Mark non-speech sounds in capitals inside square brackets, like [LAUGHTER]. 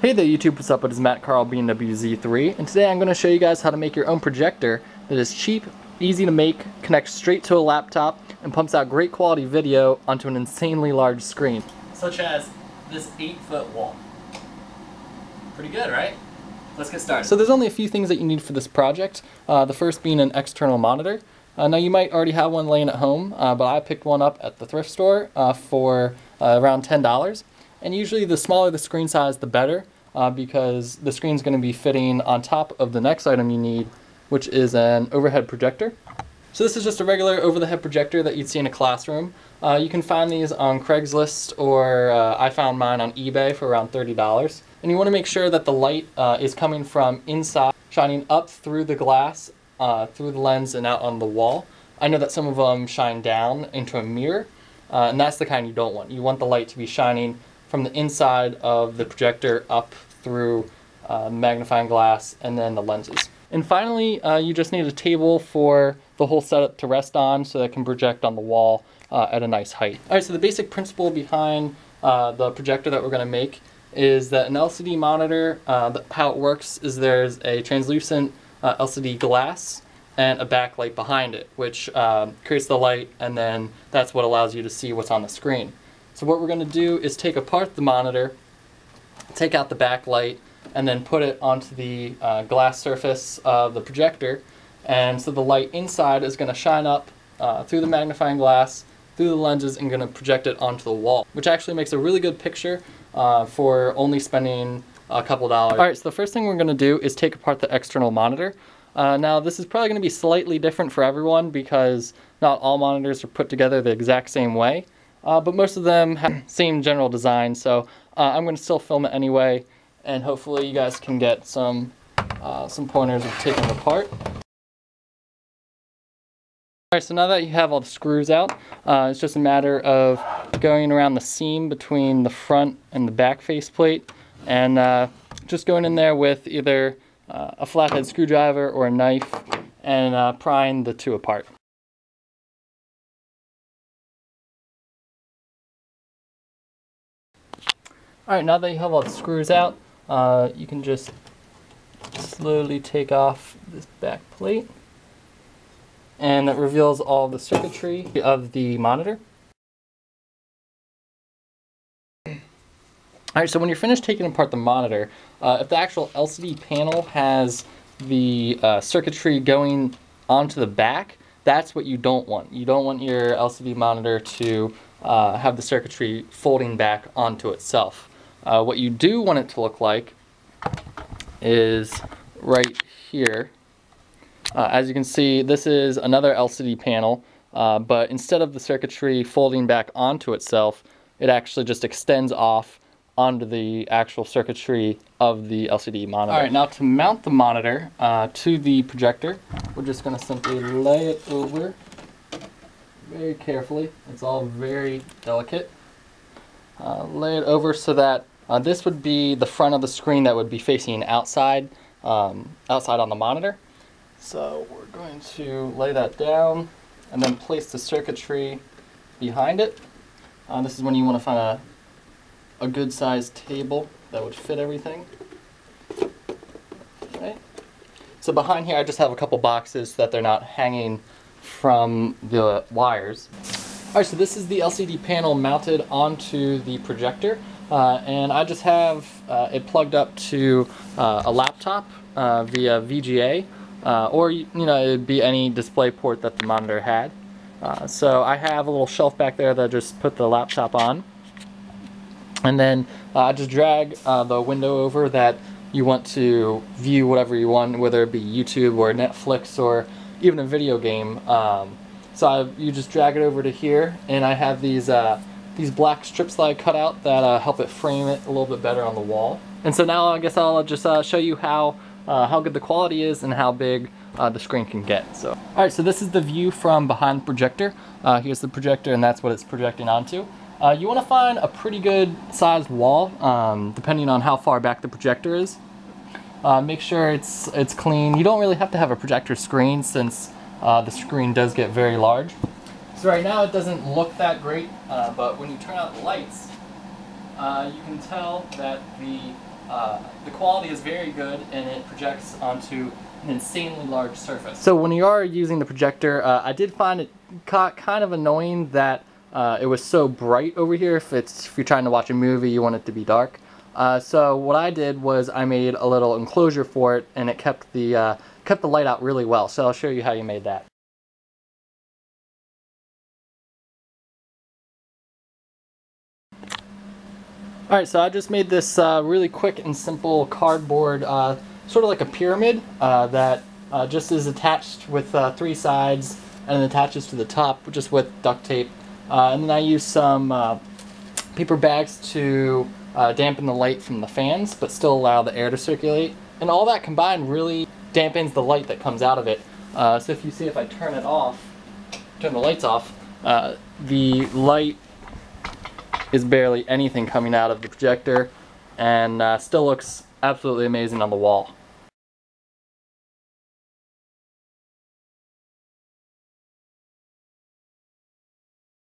Hey there YouTube, what's up? It is Matt Carl BMWZ3 and today I'm going to show you guys how to make your own projector that is cheap, easy to make, connects straight to a laptop, and pumps out great quality video onto an insanely large screen. Such as this 8 foot wall. Pretty good, right? Let's get started. So there's only a few things that you need for this project. Uh, the first being an external monitor. Uh, now you might already have one laying at home, uh, but I picked one up at the thrift store uh, for uh, around $10. And usually the smaller the screen size, the better, uh, because the screen is going to be fitting on top of the next item you need, which is an overhead projector. So this is just a regular over-the-head projector that you'd see in a classroom. Uh, you can find these on Craigslist or uh, I found mine on eBay for around $30. And you want to make sure that the light uh, is coming from inside, shining up through the glass, uh, through the lens and out on the wall. I know that some of them shine down into a mirror, uh, and that's the kind you don't want. You want the light to be shining from the inside of the projector up through uh, magnifying glass and then the lenses. And finally, uh, you just need a table for the whole setup to rest on so that it can project on the wall uh, at a nice height. All right, so the basic principle behind uh, the projector that we're gonna make is that an LCD monitor, uh, how it works is there's a translucent uh, LCD glass and a backlight behind it, which creates the light and then that's what allows you to see what's on the screen. So what we're going to do is take apart the monitor, take out the backlight, and then put it onto the uh, glass surface of the projector. And so the light inside is going to shine up uh, through the magnifying glass, through the lenses, and going to project it onto the wall, which actually makes a really good picture uh, for only spending a couple dollars. All right, so the first thing we're going to do is take apart the external monitor. Uh, now this is probably going to be slightly different for everyone because not all monitors are put together the exact same way uh, but most of them have [CLEARS THROAT] same general design, so uh, I'm going to still film it anyway, and hopefully you guys can get some, uh, some pointers of taking it apart. Alright, so now that you have all the screws out, uh, it's just a matter of going around the seam between the front and the back faceplate, and uh, just going in there with either uh, a flathead screwdriver or a knife, and prying the two apart. Alright, now that you have all the screws out, uh, you can just slowly take off this back plate. And that reveals all the circuitry of the monitor. Alright, so when you're finished taking apart the monitor, uh, if the actual LCD panel has the uh, circuitry going onto the back, that's what you don't want. You don't want your LCD monitor to uh, have the circuitry folding back onto itself. Uh, what you do want it to look like is right here. Uh, as you can see, this is another LCD panel, uh, but instead of the circuitry folding back onto itself, it actually just extends off onto the actual circuitry of the LCD monitor. All right, now to mount the monitor uh, to the projector, we're just gonna simply lay it over very carefully. It's all very delicate. Uh, lay it over so that uh, this would be the front of the screen that would be facing outside, um, outside on the monitor. So we're going to lay that down and then place the circuitry behind it. Uh, this is when you want to find a, a good sized table that would fit everything. Okay. So behind here I just have a couple boxes so that they're not hanging from the wires. Alright, so this is the LCD panel mounted onto the projector. Uh, and I just have uh, it plugged up to uh, a laptop uh, via VGA, uh, or you know it'd be any display port that the monitor had. Uh, so I have a little shelf back there that I just put the laptop on, and then I just drag the window over that you want to view whatever you want, whether it be YouTube or Netflix or even a video game. Um, so I, you just drag it over to here, and I have these these black strips that I cut out that uh, help it frame it a little bit better on the wall. And so now I guess I'll just uh, show you how, uh, how good the quality is and how big uh, the screen can get. So, All right, so this is the view from behind the projector. Uh, here's the projector and that's what it's projecting onto. Uh, you want to find a pretty good sized wall, um, depending on how far back the projector is. make sure it's, it's clean. You don't really have to have a projector screen since the screen does get very large. So right now it doesn't look that great, uh, but when you turn out the lights, uh, you can tell that the Uh, the quality is very good and it projects onto an insanely large surface. So when you are using the projector, uh, I did find it kind of annoying that uh, it was so bright over here. If it's if you're trying to watch a movie, you want it to be dark. Uh, so what I did was I made a little enclosure for it, and it kept the kept the light out really well. So I'll show you how you made that. Alright, so I just made this uh, really quick and simple cardboard, uh, sort of like a pyramid uh, that uh, just is attached with uh, three sides and attaches to the top just with duct tape. Uh, and then I use some paper bags to dampen the light from the fans but still allow the air to circulate. And all that combined really dampens the light that comes out of it. so if you see if I turn it off, turn the lights off, the light is barely anything coming out of the projector and uh, still looks absolutely amazing on the wall.